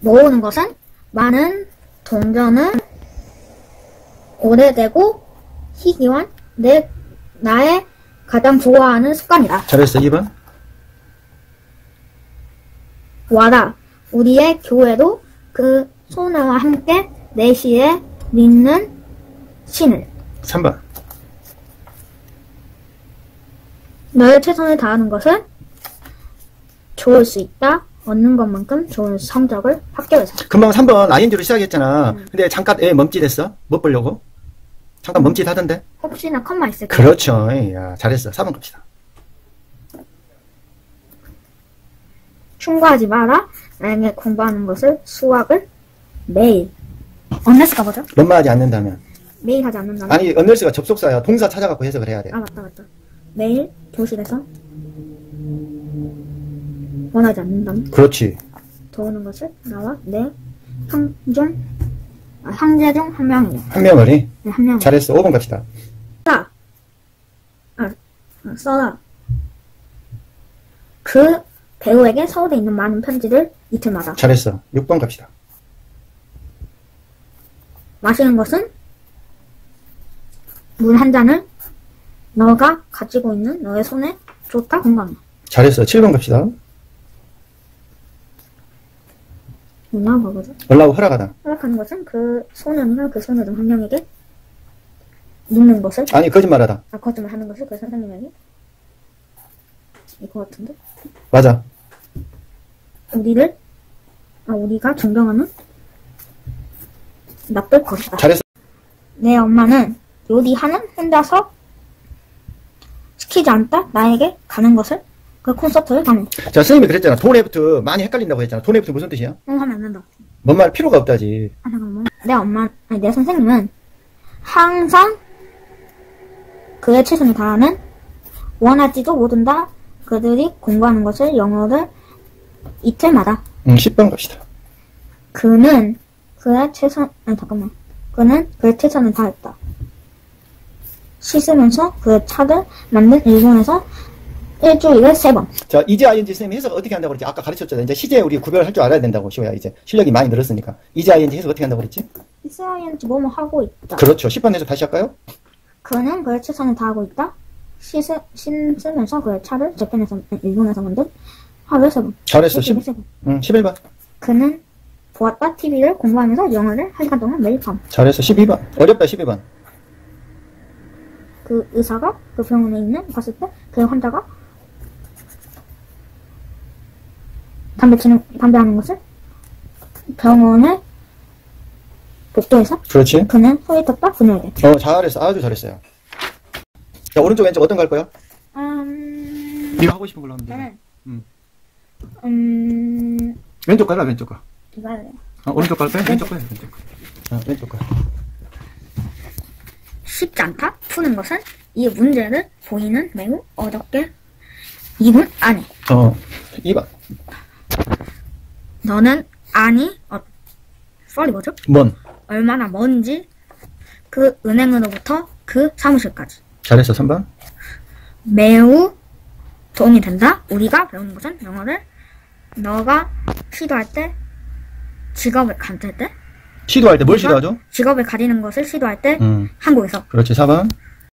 모으는 것은 많은 동전은 오래되고 희귀한 내 나의 가장 좋아하는 습관이다. 잘했어. 2번. 와라. 우리의 교회도 그 소녀와 함께 내시에 믿는 신을 3번. 너의 최선을 다하는 것은 좋을 수 있다. 얻는 것만큼 좋은 성적을 학교에서. 금방 3번 ING로 시작했잖아. 근데 잠깐 왜 멈칫했어? 못 보려고? 잠깐 멈칫하던데? 혹시나 컴마 있을까? 그렇죠. 야, 잘했어. 4번 갑시다. 충고하지 마라. 나에게 공부하는 것을 수학을 매일 언레스가 뭐죠? 뭔 말하지 않는다면. 매일 하지 않는다면 아니, 언널스가 접속사야. 동사 찾아갖고 해석을 해야 돼. 아 맞다 맞다 매일 교실에서 원하지 않는다면 그렇지. 도우는 것을 나와 내 형중 아, 형제 중 한 명이네 한 명을이. 네, 한 명. 잘했어. 5번 갑시다. 써라 아, 아, 써라 그 배우에게 서울에 있는 많은 편지를 이틀마다 잘했어. 6번 갑시다. 마시는 것은 물 한 잔을 너가 가지고 있는 너의 손에 좋다 건강해. 잘했어. 7번 갑시다. 누나 뭐거든? 올라오고 허락하다. 허락하는 것은 그 소년이나 그 소녀 중 한 명에게 눕는 것을 아니, 거짓말하다. 아 거짓말 하는 것을 그 선생님에게 이거 같은데 맞아. 우리를 아 우리가 존경하는 나쁠 것이다. 잘했어. 내 엄마는 요리하는 혼자서 시키지 않다 나에게 가는 것을 그 콘서트를 가는 자, 선생님이 그랬잖아. don't have to 많이 헷갈린다고 했잖아. don't have to 무슨 뜻이야? 응 하면 안 된다. 뭔 말 필요가 없다지. 아 잠깐만 내 엄마 아니 내 선생님은 항상 그의 최선을 다하는 원하지도 못한다 그들이 공부하는 것을 영어를 이틀마다 응, 10번 갑시다. 그는 그의 최선 아니 잠깐만 그는 그의 최선을 다했다 씻으면서 그의 차를 만든 일본에서 일주일에 세 번 자, 이제 ING 선생님이 해석 어떻게 한다고 그랬지? 아까 가르쳤잖아. 이제 시제 우리 구별할 줄 알아야 된다고, 시호야, 이제. 실력이 많이 늘었으니까. 이제 ING 해석 어떻게 한다고 그랬지? 이스라엘인지 뭐뭐 하고 있다 그렇죠. 10번 해석 다시 할까요? 그는 그의 최선을 다하고 있다 씻으, 씻으면서 그의 차를 재팬에서 일본에서 만든 하루에 세 번. 잘했어. 10, 일주일에 세 번. 응, 11번. 그는 보았다 TV를 공부하면서 영어를 한 시간 동안 매일 밤. 잘했어. 12번. 어렵다, 12번. 그 의사가 그 병원에 있는 갔을 때 그 환자가 담배 치는 담배 하는 것을 병원의 복도에서 그렇지. 그는 소리쳤다 그녀에게. 어, 잘했어. 아주 잘했어요. 자, 오른쪽, 왼쪽 어떤 거 할 거야? 음, 네가 하고 싶은 걸로 하면 돼. 저는 음. 음 왼쪽 거라, 왼쪽 거. 이거 할래요. 아, 오른쪽 거 할까요? 왼쪽 거야, 왼쪽 거. 아, 왼쪽 거. 쉽지 않다 푸는 것은 이 문제를 보이는 매우 어렵게 이군 아니. 어, 2번. 너는 아니 어 썰이 뭐죠? 뭔? 얼마나 먼지 그 은행으로부터 그 사무실까지 잘했어, 3번. 매우 도움이 된다. 우리가 배우는 것은 영어를 너가 시도할 때 직업을 가질 때 시도할 때 뭘 시도하죠? 직업을 가리는 것을 시도할 때 음, 한국에서 그렇지, 4번.